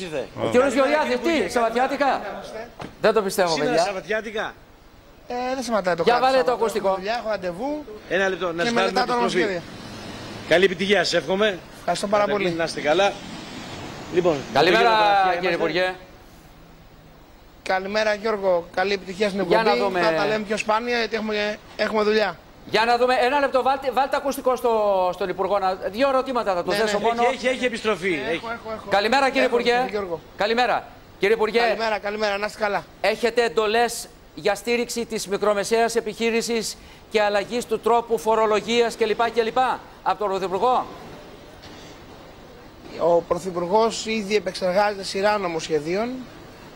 ήρθε. Ο κύριος Γεωργιάδης, τι, Σαββατιάτικα; Δεν το πιστεύω, Σήμερα παιδιά. Σαββατιάτικα. Ε, δεν σταματάει το Για κράτος βάλε το Σάββατο. ακουστικό. Έχω δουλειά, έχω ραντεβού Ένα λεπτό, να και σου μελετάω κάνουμε το επιστροφή. νομοσχέδιο. Καλή επιτυχία, σε εύχομαι. Ευχαριστώ πάρα πολύ. Καταρχήν, Να είστε καλά. Λοιπόν, Καλημέρα, το γύρο τώρα, κύριε είμαστε. Υπουργέ. Καλημέρα Γιώργο, καλή επιτυχία στην Για εκπομπή. να δούμε. Θα τα λέμε πιο σπάνια γιατί έχουμε, έχουμε δουλειά. Για να δούμε, ένα λεπτό, βάλτε, βάλτε ακουστικό στο, στον Υπουργό. Να, δύο ερωτήματα θα του Ναι, θέσω ναι, μόνο. Έχει, έχει, έχει επιστροφή. έχει. Έχω, έχω, έχω. Καλημέρα, κύριε Έχω, Υπουργέ. Γιώργο. Καλημέρα. Κύριε Υπουργέ, Καλημέρα, καλημέρα, να είστε καλά. έχετε εντολές για στήριξη της μικρομεσαίας επιχείρησης και αλλαγής του τρόπου φορολογίας κλπ. κλπ. Από τον Πρωθυπουργό; Ο Πρωθυπουργός ήδη επεξεργάζεται σειρά νομοσχεδίων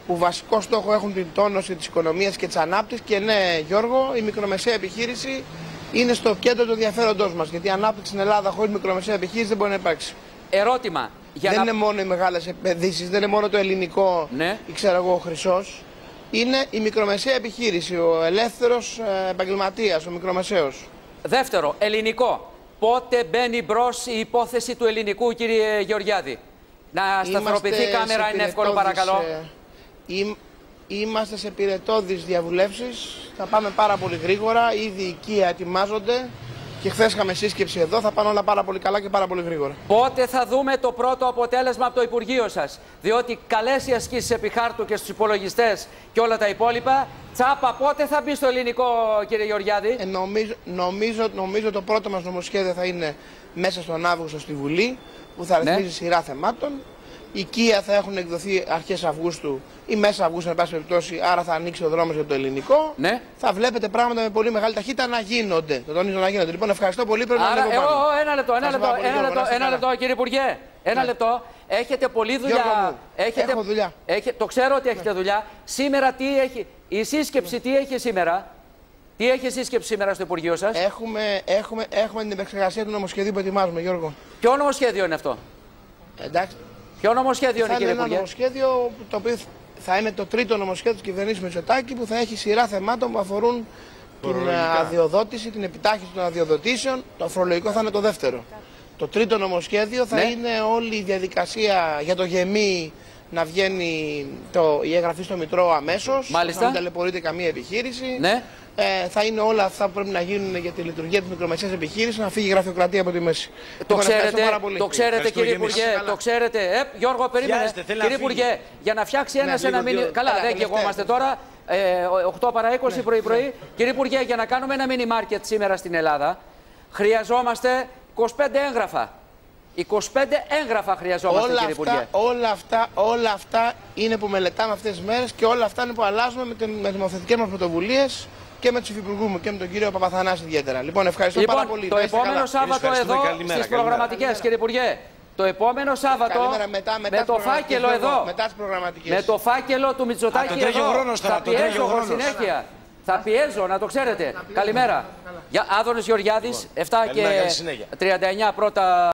που βασικό στόχο έχουν την τόνωση της οικονομίας και της ανάπτυξης. Και ναι, Γιώργο, η μικρομεσαία επιχείρηση είναι στο κέντρο του ενδιαφέροντός μας. Γιατί η ανάπτυξη στην Ελλάδα χωρίς μικρομεσαία επιχείρηση δεν μπορεί να υπάρξει. Ερώτημα. Για δεν να... είναι μόνο οι μεγάλες επενδύσεις, δεν είναι μόνο το ελληνικό Ναι. ή ξέρω εγώ ο χρυσός. Είναι η μικρομεσαία επιχείρηση, ο ελεύθερος επαγγελματίας, ο μικρομεσαίος. Δεύτερο, ελληνικό. Πότε μπαίνει μπρος η υπόθεση του ελληνικού, κύριε Γεωργιάδη; Να σταθεροποιηθεί η κάμερα, είναι εύκολο, παρακαλώ. Είμαστε σε πυρετόδεις διαβουλεύσεις, θα πάμε πάρα πολύ γρήγορα, ήδη οι οικία ετοιμάζονται και χθες είχαμε σύσκεψη εδώ, θα πάνε όλα πάρα πολύ καλά και πάρα πολύ γρήγορα. Πότε θα δούμε το πρώτο αποτέλεσμα από το Υπουργείο σας; Διότι καλές οι ασκήσεις επί χάρτου και στους υπολογιστές και όλα τα υπόλοιπα. Τσάπα, πότε θα μπει στο ελληνικό, κύριε Γεωργιάδη; Ε, νομίζω, νομίζω, νομίζω το πρώτο μας νομοσχέδιο θα είναι μέσα στον Αύγουστο στη Βουλή, που θα Ναι. ρυθμίζει σειρά θεμάτων. Οι οικία θα έχουν εκδοθεί αρχές Αυγούστου ή μέσα Αυγούστου, εν πάση περιπτώσει, άρα θα ανοίξει ο δρόμος για το ελληνικό. Ναι. Θα βλέπετε πράγματα με πολύ μεγάλη ταχύτητα να γίνονται. Το τονίζω να γίνονται. Λοιπόν, ευχαριστώ πολύ. Πρέπει να Άρα, ανέβω ε, πάνω. ο, ο, ένα λεπτό, ένα Ευχαριστώ λεπτό, πάρα πολύ, ένα Γιώργο, λεπτό, να είστε ένα καλά. λεπτό, κύριε Υπουργέ. Ένα Ναι. λεπτό. Έχετε πολλή δουλειά. Γιώργο μου, έχετε... έχω δουλειά. Ναι. Έχε... Το ξέρω ότι έχετε δουλειά. Σήμερα τι έχει. Η σύσκεψη τι έχει σήμερα; Τι έχει σύσκεψη σήμερα στο Υπουργείο σας; Έχουμε, έχουμε, έχουμε την επεξεργασία του νομοσχεδίου που ετοιμάζουμε, Γιώργο. Ποιο νομοσχέδιο είναι αυτό; Εντάξει. Ποιο νομοσχέδιο είναι, θα είναι κύριε ένα Υπουργέ; νομοσχέδιο το οποίο θα είναι το τρίτο νομοσχέδιο της κυβερνήσης Μητσοτάκη που θα έχει σειρά θεμάτων που αφορούν την ε, αδειοδότηση, την επιτάχυνση των αδειοδοτήσεων. Το φορολογικό θα είναι το δεύτερο. Το τρίτο νομοσχέδιο θα Ναι. είναι όλη η διαδικασία για το γεμί να βγαίνει το, η εγγραφή στο Μητρό αμέσως. Μάλιστα. Να μην ταλαιπωρείται καμία επιχείρηση. Ναι. Ε, θα είναι όλα αυτά που πρέπει να γίνουν για τη λειτουργία της μικρομεσαίας επιχείρησης, να φύγει η γραφειοκρατία από τη μέση. Το Λοιπόν, ευχαριστώ ξέρετε, πάρα πολύ. το ξέρετε Ευχαριστώ κύριε και εμείς. Υπουργέ, Καλά. το ξέρετε. Ε, Γιώργο, περίμενε. Βιάζεται, θέλει να Κύριε φύγει. Υπουργέ, για να φτιάξει ένα λίγο ένα μήνυμα. δύο- Καλά, Καλά, δεν τελευταία. είμαστε τώρα. Ε, 8 παρά 20 πρωί-πρωί. Κύριε Υπουργέ, για να κάνουμε ένα μίνι μάρκετ σήμερα στην Ελλάδα, χρειαζόμαστε 25 έγγραφα. 25 έγγραφα χρειαζόμαστε, όλα κύριε Υπουργέ. αυτά, όλα, αυτά, όλα αυτά είναι που μελετάμε αυτές τις μέρες και όλα αυτά είναι που αλλάζουμε με, την, με τις νομοθετικές μας πρωτοβουλίες και με τους υφυπουργούς μου και με τον κύριο Παπαθανάση ιδιαίτερα. Λοιπόν, ευχαριστώ Λοιπόν, πάρα πολύ. το Να είστε επόμενο καλά. Σάββατο ευχαριστούμε. εδώ Καλημέρα, στις καλημέρα. προγραμματικές, κύριε Υπουργέ. Το επόμενο Σάββατο Καλημέρα, μετά, μετά με τις το προγραμματικές, φάκελο Γιώργο, εδώ. Μετά τις προγραμματικές. Με το φάκελο του Μητσοτάκη Α, τον τρέχει ο εδώ. χρόνος τώρα, θα τον τρέχει πιέζω ο εγώ χρόνος. συνέχεια. Θα πιέζω, να το ξέρετε. Καλημέρα. Για Άδωνης Γεωργιάδης, 7 Καλημέρα, καλή και συνέχεια. 39 πρώτα